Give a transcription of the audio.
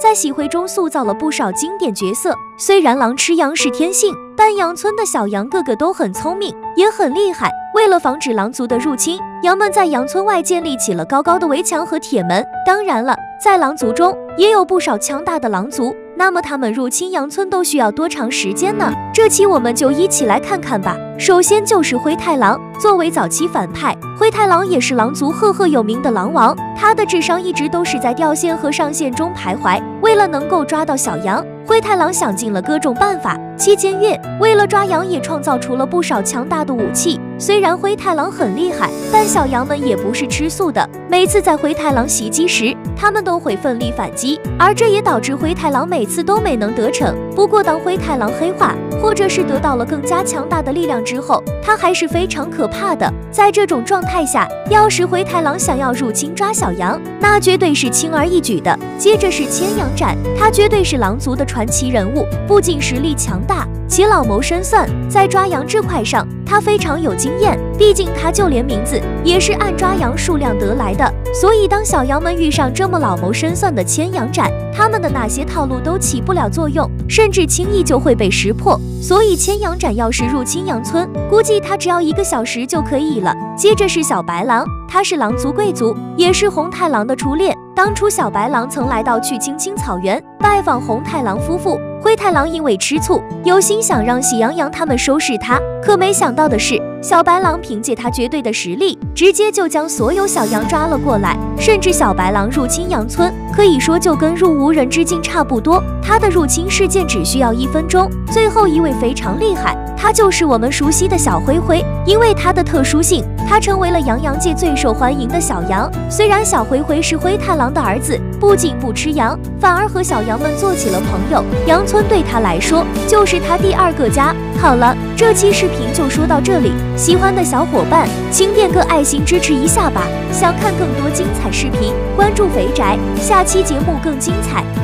在喜会中塑造了不少经典角色。虽然狼吃羊是天性，但羊村的小羊个个都很聪明，也很厉害。为了防止狼族的入侵，羊们在羊村外建立起了高高的围墙和铁门。当然了，在狼族中也有不少强大的狼族。那么他们入侵羊村都需要多长时间呢？这期我们就一起来看看吧。首先就是灰太狼，作为早期反派，灰太狼也是狼族赫赫有名的狼王。他的智商一直都是在掉线和上线中徘徊。为了能够抓到小羊，灰太狼想尽了各种办法。期间月为了抓羊，也创造出了不少强大的武器。虽然灰太狼很厉害，但小羊们也不是吃素的。每次在灰太狼袭击时，他们都会奋力反击，而这也导致灰太狼每次都没能得逞。不过，当灰太狼黑化，或者是得到了更加强大的力量之后，它还是非常可怕的。在这种状态下，要是灰太狼想要入侵抓小羊，那绝对是轻而易举的。接着是千羊斩，他绝对是狼族的传奇人物，不仅实力强大。且老谋深算，在抓羊这块上，他非常有经验。毕竟他就连名字也是按抓羊数量得来的。所以当小羊们遇上这么老谋深算的千羊斩，他们的那些套路都起不了作用，甚至轻易就会被识破。所以千羊斩要是入侵羊村，估计他只要一个小时就可以了。接着是小白狼，他是狼族贵族，也是红太狼的初恋。当初小白狼曾来到去青青草原拜访红太狼夫妇。灰太狼因为吃醋，有心想让喜羊羊他们收拾他，可没想到的是，小白狼凭借他绝对的实力，直接就将所有小羊抓了过来。甚至小白狼入侵羊村，可以说就跟入无人之境差不多。他的入侵事件只需要一分钟。最后一位非常厉害，他就是我们熟悉的小灰灰。因为他的特殊性，他成为了羊羊界最受欢迎的小羊。虽然小灰灰是灰太狼的儿子，不仅不吃羊，反而和小羊们做起了朋友。羊村对他来说就是他第二个家。好了，这期视频就说到这里，喜欢的小伙伴请点个爱心支持一下吧。想看更多精彩视频，关注肥宅，下期节目更精彩。